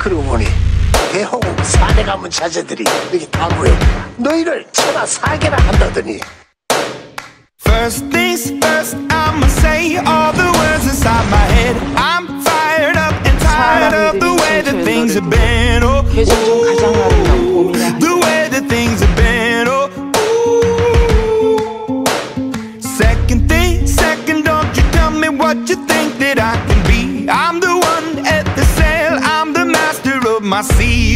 그러고 보니 대호국 사대 가문 자제들이 여기 다 모여 너희를 천하 사계라 한다더니 First things first, I'ma say all the words inside my head. I'm fired up and tired of the way that things have been. Oh, 계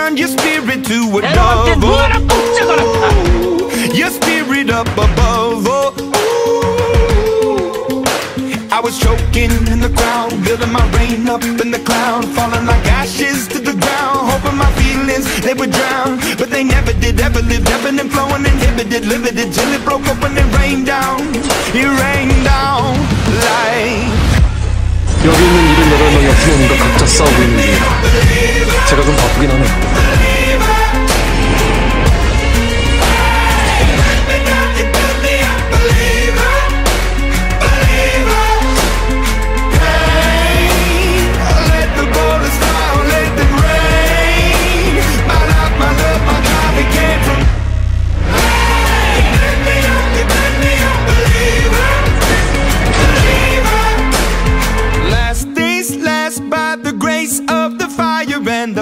turn your spirit to a dove. Oh, your spirit up above. Oh, I was choking in the crowd, building my rain up in the cloud, falling like ashes to the ground. Hoping my feelings they would drown, but they never did. Ever lived, ebbing and flowing, inhibited, limited till it broke open and rained down. It rained